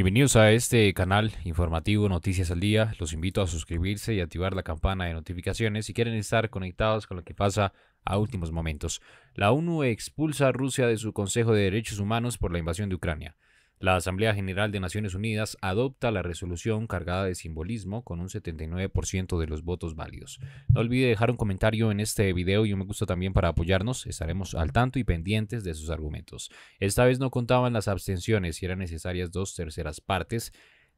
Bienvenidos a este canal informativo Noticias al Día. Los invito a suscribirse y activar la campana de notificaciones si quieren estar conectados con lo que pasa a últimos momentos. La ONU expulsa a Rusia de su Consejo de Derechos Humanos por la invasión de Ucrania. La Asamblea General de Naciones Unidas adopta la resolución cargada de simbolismo con un 79% de los votos válidos. No olvide dejar un comentario en este video y un me gusta también para apoyarnos. Estaremos al tanto y pendientes de sus argumentos. Esta vez no contaban las abstenciones y eran necesarias dos terceras partes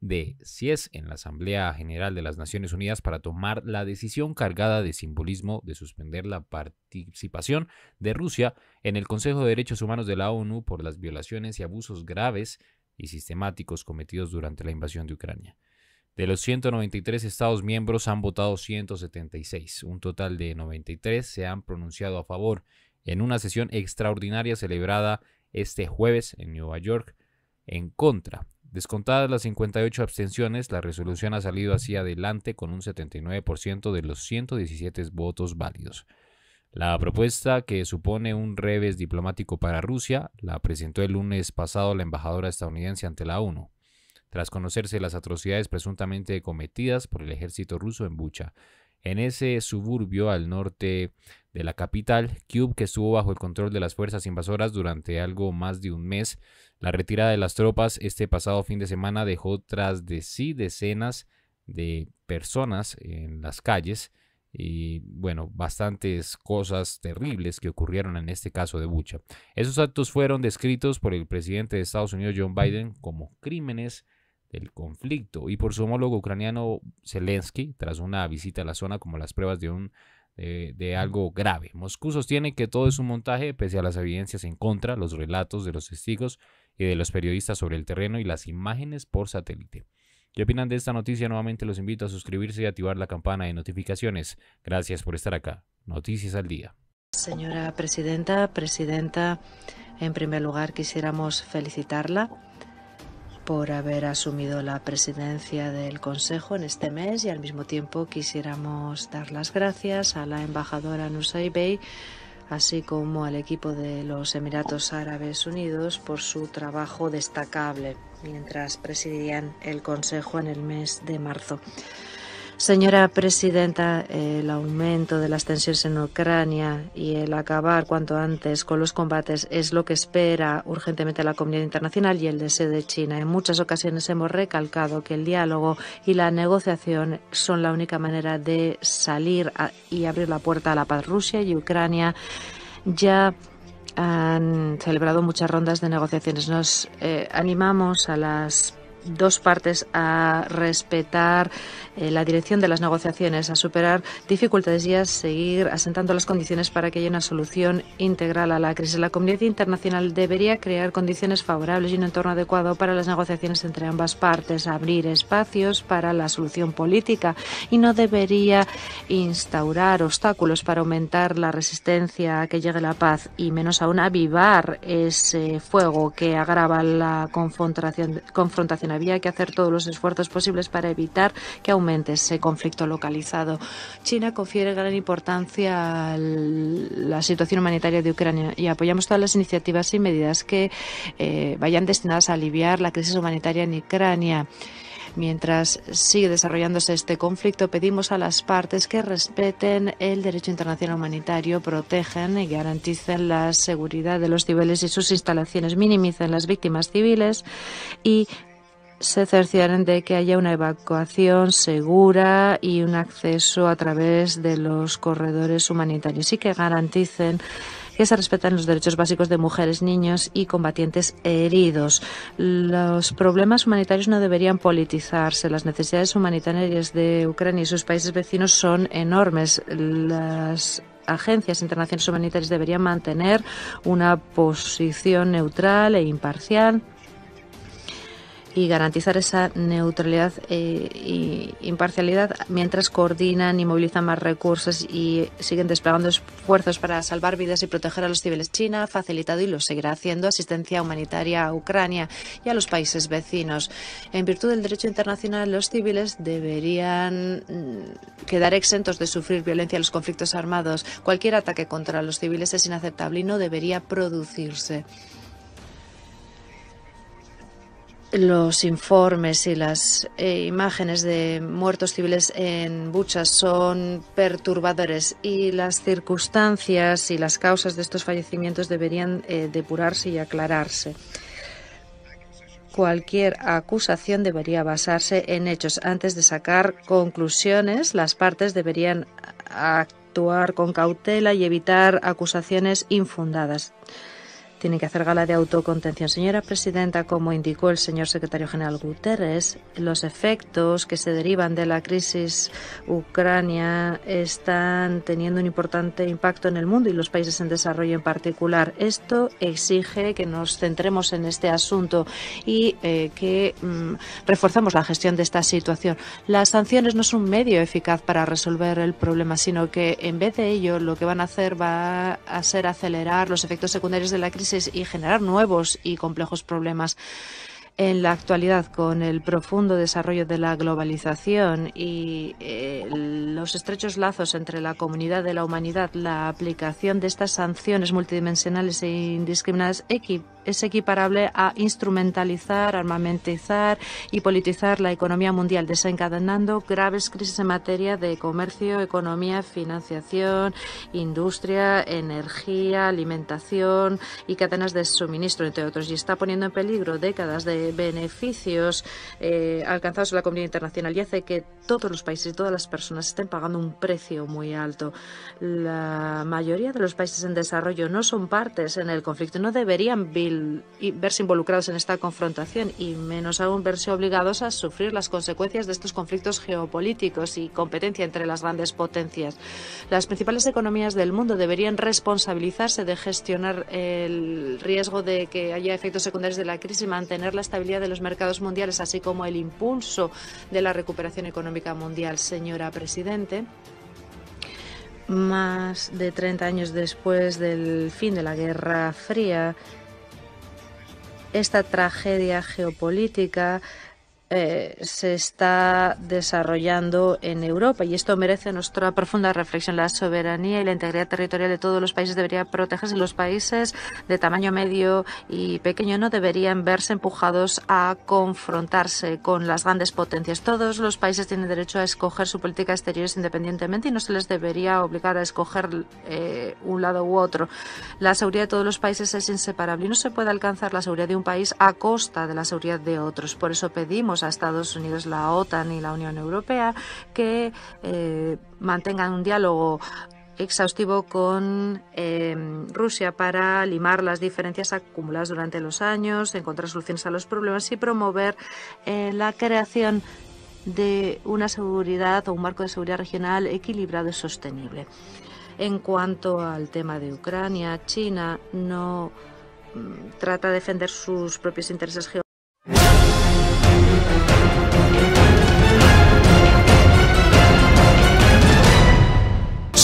de si es en la Asamblea General de las Naciones Unidas para tomar la decisión cargada de simbolismo de suspender la participación de Rusia en el Consejo de Derechos Humanos de la ONU por las violaciones y abusos graves y sistemáticos cometidos durante la invasión de Ucrania. De los 193 Estados miembros han votado 176. Un total de 93 se han pronunciado a favor en una sesión extraordinaria celebrada este jueves en Nueva York en contra Descontadas las 58 abstenciones, la resolución ha salido hacia adelante con un 79% de los 117 votos válidos. La propuesta, que supone un revés diplomático para Rusia, la presentó el lunes pasado la embajadora estadounidense ante la ONU, tras conocerse las atrocidades presuntamente cometidas por el ejército ruso en Bucha, en ese suburbio al norte de la capital, Kyiv, que estuvo bajo el control de las fuerzas invasoras durante algo más de un mes, la retirada de las tropas este pasado fin de semana dejó tras de sí decenas de personas en las calles y bueno, bastantes cosas terribles que ocurrieron en este caso de Bucha. Esos actos fueron descritos por el presidente de Estados Unidos John Biden como crímenes del conflicto y por su homólogo ucraniano Zelensky tras una visita a la zona como las pruebas de un de, algo grave. Moscú sostiene que todo es un montaje pese a las evidencias en contra, los relatos de los testigos y de los periodistas sobre el terreno y las imágenes por satélite. ¿Qué opinan de esta noticia? Nuevamente los invito a suscribirse y activar la campana de notificaciones. Gracias por estar acá. Noticias al día. Señora Presidenta, Presidenta, en primer lugar quisiéramos felicitarla por haber asumido la presidencia del Consejo en este mes y al mismo tiempo quisiéramos dar las gracias a la embajadora Bey así como al equipo de los Emiratos Árabes Unidos por su trabajo destacable mientras presidían el Consejo en el mes de marzo. Señora Presidenta, el aumento de las tensiones en Ucrania y el acabar cuanto antes con los combates es lo que espera urgentemente la comunidad internacional y el deseo de China. En muchas ocasiones hemos recalcado que el diálogo y la negociación son la única manera de salir y abrir la puerta a la paz. Rusia y Ucrania ya han celebrado muchas rondas de negociaciones. Nos eh, animamos a las dos partes a respetar eh, la dirección de las negociaciones, a superar dificultades y a seguir asentando las condiciones para que haya una solución integral a la crisis. La comunidad internacional debería crear condiciones favorables y un entorno adecuado para las negociaciones entre ambas partes, abrir espacios para la solución política y no debería instaurar obstáculos para aumentar la resistencia a que llegue la paz y menos aún avivar ese fuego que agrava la confrontación, confrontación había que hacer todos los esfuerzos posibles para evitar que aumente ese conflicto localizado. China confiere gran importancia a la situación humanitaria de Ucrania y apoyamos todas las iniciativas y medidas que eh, vayan destinadas a aliviar la crisis humanitaria en Ucrania. Mientras sigue desarrollándose este conflicto, pedimos a las partes que respeten el derecho internacional humanitario, protejan y garanticen la seguridad de los civiles y sus instalaciones, minimicen las víctimas civiles y se cercioren de que haya una evacuación segura y un acceso a través de los corredores humanitarios y que garanticen que se respetan los derechos básicos de mujeres, niños y combatientes heridos. Los problemas humanitarios no deberían politizarse. Las necesidades humanitarias de Ucrania y sus países vecinos son enormes. Las agencias internacionales humanitarias deberían mantener una posición neutral e imparcial y garantizar esa neutralidad e imparcialidad mientras coordinan y movilizan más recursos y siguen desplegando esfuerzos para salvar vidas y proteger a los civiles. China ha facilitado y lo seguirá haciendo asistencia humanitaria a Ucrania y a los países vecinos. En virtud del derecho internacional, los civiles deberían mm, quedar exentos de sufrir violencia en los conflictos armados. Cualquier ataque contra los civiles es inaceptable y no debería producirse. Los informes y las eh, imágenes de muertos civiles en Bucha son perturbadores y las circunstancias y las causas de estos fallecimientos deberían eh, depurarse y aclararse. Cualquier acusación debería basarse en hechos. Antes de sacar conclusiones, las partes deberían actuar con cautela y evitar acusaciones infundadas tiene que hacer gala de autocontención. Señora Presidenta, como indicó el señor secretario general Guterres, los efectos que se derivan de la crisis ucrania están teniendo un importante impacto en el mundo y los países en desarrollo en particular. Esto exige que nos centremos en este asunto y eh, que mm, reforcemos la gestión de esta situación. Las sanciones no son un medio eficaz para resolver el problema, sino que en vez de ello lo que van a hacer va a ser acelerar los efectos secundarios de la crisis y generar nuevos y complejos problemas. En la actualidad, con el profundo desarrollo de la globalización y eh, los estrechos lazos entre la comunidad de la humanidad, la aplicación de estas sanciones multidimensionales e indiscriminadas es equiparable a instrumentalizar, armamentizar y politizar la economía mundial, desencadenando graves crisis en materia de comercio, economía, financiación, industria, energía, alimentación y cadenas de suministro, entre otros, y está poniendo en peligro décadas de beneficios eh, alcanzados en la comunidad internacional y hace que todos los países y todas las personas estén pagando un precio muy alto. La mayoría de los países en desarrollo no son partes en el conflicto, no deberían verse involucrados en esta confrontación y menos aún verse obligados a sufrir las consecuencias de estos conflictos geopolíticos y competencia entre las grandes potencias. Las principales economías del mundo deberían responsabilizarse de gestionar el riesgo de que haya efectos secundarios de la crisis y mantener la estabilidad de los mercados mundiales, así como el impulso de la recuperación económica mundial. Señora Presidente, más de 30 años después del fin de la Guerra Fría, esta tragedia geopolítica eh, se está desarrollando en Europa y esto merece nuestra profunda reflexión. La soberanía y la integridad territorial de todos los países debería protegerse los países de tamaño medio y pequeño no deberían verse empujados a confrontarse con las grandes potencias. Todos los países tienen derecho a escoger su política exterior independientemente y no se les debería obligar a escoger eh, un lado u otro. La seguridad de todos los países es inseparable y no se puede alcanzar la seguridad de un país a costa de la seguridad de otros. Por eso pedimos a Estados Unidos, la OTAN y la Unión Europea que eh, mantengan un diálogo exhaustivo con em, Rusia para limar las diferencias acumuladas durante los años, encontrar soluciones a los problemas y promover eh, la creación de una seguridad o un marco de seguridad regional equilibrado y sostenible. En cuanto al tema de Ucrania, China no mm, trata de defender sus propios intereses geopolíticos